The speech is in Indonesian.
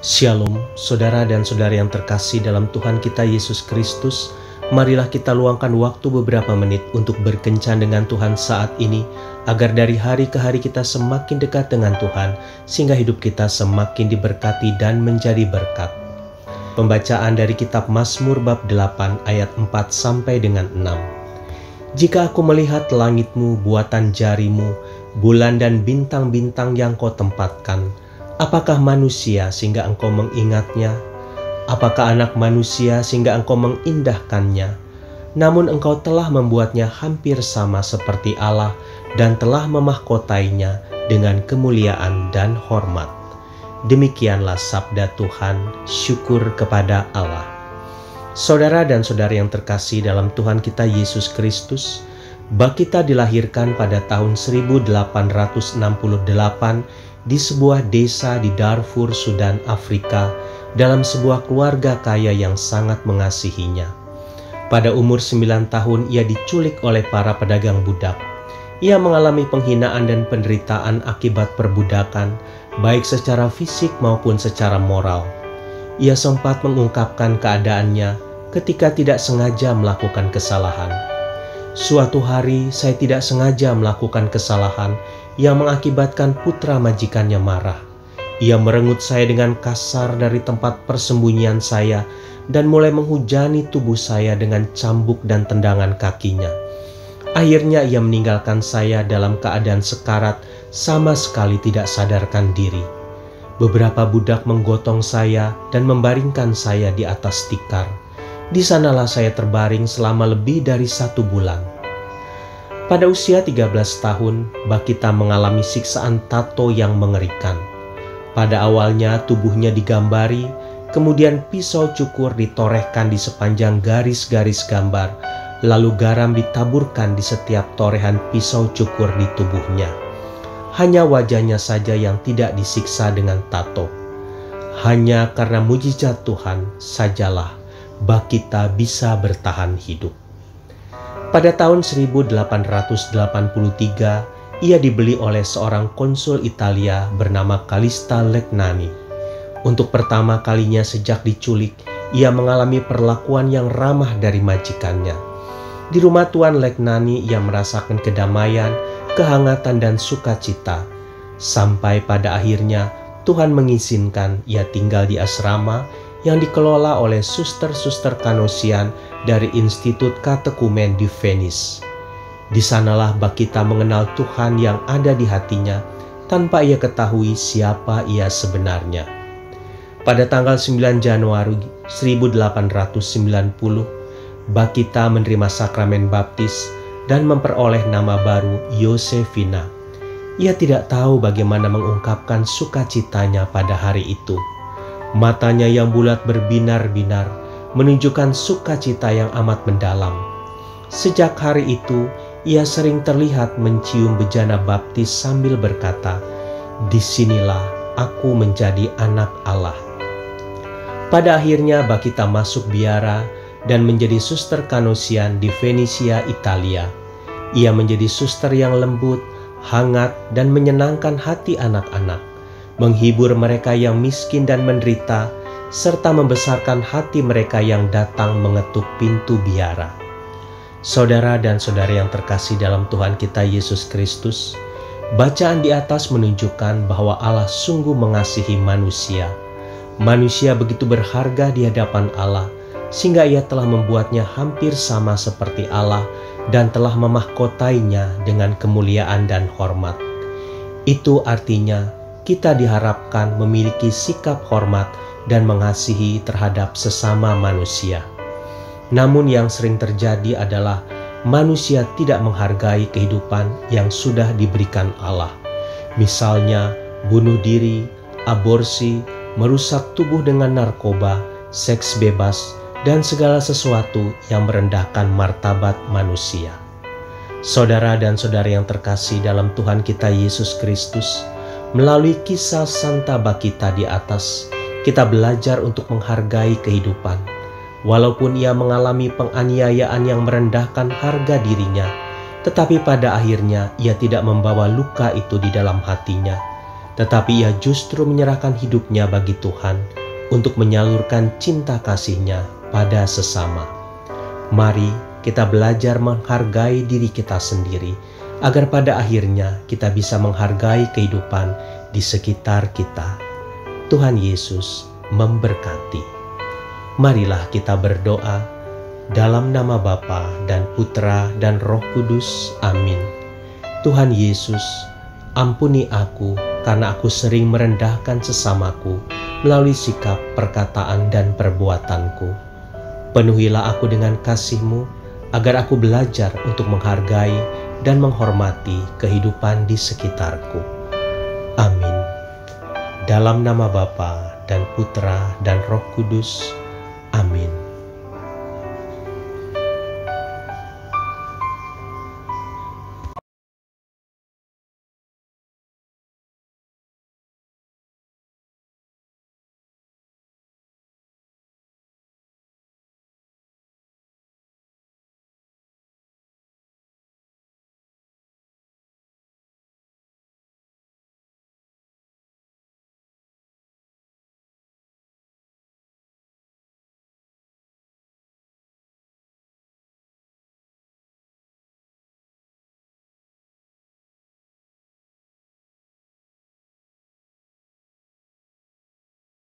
Shalom, saudara dan saudari yang terkasih dalam Tuhan kita Yesus Kristus. Marilah kita luangkan waktu beberapa menit untuk berkencan dengan Tuhan saat ini, agar dari hari ke hari kita semakin dekat dengan Tuhan, sehingga hidup kita semakin diberkati dan menjadi berkat. Pembacaan dari kitab Mazmur bab 8 ayat 4 sampai dengan 6. Jika aku melihat langitmu, buatan jarimu, bulan dan bintang-bintang yang kau tempatkan, Apakah manusia sehingga engkau mengingatnya? Apakah anak manusia sehingga engkau mengindahkannya? Namun engkau telah membuatnya hampir sama seperti Allah dan telah memahkotainya dengan kemuliaan dan hormat. Demikianlah sabda Tuhan, syukur kepada Allah. Saudara dan saudari yang terkasih dalam Tuhan kita Yesus Kristus, bak kita dilahirkan pada tahun 1868 di sebuah desa di Darfur, Sudan, Afrika, dalam sebuah keluarga kaya yang sangat mengasihinya. Pada umur 9 tahun ia diculik oleh para pedagang budak. Ia mengalami penghinaan dan penderitaan akibat perbudakan, baik secara fisik maupun secara moral. Ia sempat mengungkapkan keadaannya ketika tidak sengaja melakukan kesalahan. Suatu hari saya tidak sengaja melakukan kesalahan yang mengakibatkan putra majikannya marah. Ia merengut saya dengan kasar dari tempat persembunyian saya dan mulai menghujani tubuh saya dengan cambuk dan tendangan kakinya. Akhirnya ia meninggalkan saya dalam keadaan sekarat sama sekali tidak sadarkan diri. Beberapa budak menggotong saya dan membaringkan saya di atas tikar. Di sanalah saya terbaring selama lebih dari satu bulan. Pada usia 13 tahun, Bakita mengalami siksaan tato yang mengerikan. Pada awalnya tubuhnya digambari, kemudian pisau cukur ditorehkan di sepanjang garis-garis gambar, lalu garam ditaburkan di setiap torehan pisau cukur di tubuhnya. Hanya wajahnya saja yang tidak disiksa dengan tato. Hanya karena mujizat Tuhan sajalah Bakita bisa bertahan hidup. Pada tahun 1883, ia dibeli oleh seorang konsul Italia bernama Calista Legnani. Untuk pertama kalinya sejak diculik, ia mengalami perlakuan yang ramah dari majikannya. Di rumah Tuan Legnani, ia merasakan kedamaian, kehangatan, dan sukacita. Sampai pada akhirnya, Tuhan mengizinkan ia tinggal di asrama yang dikelola oleh suster-suster Kanosian dari Institut Katekumen di Venice. Di sanalah Bakita mengenal Tuhan yang ada di hatinya tanpa ia ketahui siapa ia sebenarnya. Pada tanggal 9 Januari 1890, Bakita menerima sakramen baptis dan memperoleh nama baru Yosefina. Ia tidak tahu bagaimana mengungkapkan sukacitanya pada hari itu. Matanya yang bulat berbinar-binar menunjukkan sukacita yang amat mendalam. Sejak hari itu, ia sering terlihat mencium bejana baptis sambil berkata, "Di sinilah aku menjadi anak Allah." Pada akhirnya Bakita masuk biara dan menjadi suster kanosian di Venesia, Italia. Ia menjadi suster yang lembut, hangat, dan menyenangkan hati anak-anak menghibur mereka yang miskin dan menderita, serta membesarkan hati mereka yang datang mengetuk pintu biara. Saudara dan saudari yang terkasih dalam Tuhan kita Yesus Kristus, bacaan di atas menunjukkan bahwa Allah sungguh mengasihi manusia. Manusia begitu berharga di hadapan Allah, sehingga ia telah membuatnya hampir sama seperti Allah dan telah memahkotainya dengan kemuliaan dan hormat. Itu artinya kita diharapkan memiliki sikap hormat dan mengasihi terhadap sesama manusia. Namun, yang sering terjadi adalah manusia tidak menghargai kehidupan yang sudah diberikan Allah, misalnya bunuh diri, aborsi, merusak tubuh dengan narkoba, seks bebas, dan segala sesuatu yang merendahkan martabat manusia. Saudara dan saudari yang terkasih dalam Tuhan kita Yesus Kristus, Melalui kisah Santa Bakita di atas, kita belajar untuk menghargai kehidupan. Walaupun ia mengalami penganiayaan yang merendahkan harga dirinya, tetapi pada akhirnya ia tidak membawa luka itu di dalam hatinya, tetapi ia justru menyerahkan hidupnya bagi Tuhan untuk menyalurkan cinta kasihnya pada sesama. Mari kita belajar menghargai diri kita sendiri, agar pada akhirnya kita bisa menghargai kehidupan di sekitar kita. Tuhan Yesus memberkati. Marilah kita berdoa dalam nama Bapa dan Putra dan Roh Kudus. Amin. Tuhan Yesus, ampuni aku karena aku sering merendahkan sesamaku melalui sikap, perkataan, dan perbuatanku. Penuhilah aku dengan kasih-Mu agar aku belajar untuk menghargai dan menghormati kehidupan di sekitarku. Amin. Dalam nama Bapa dan Putra dan Roh Kudus. Amin.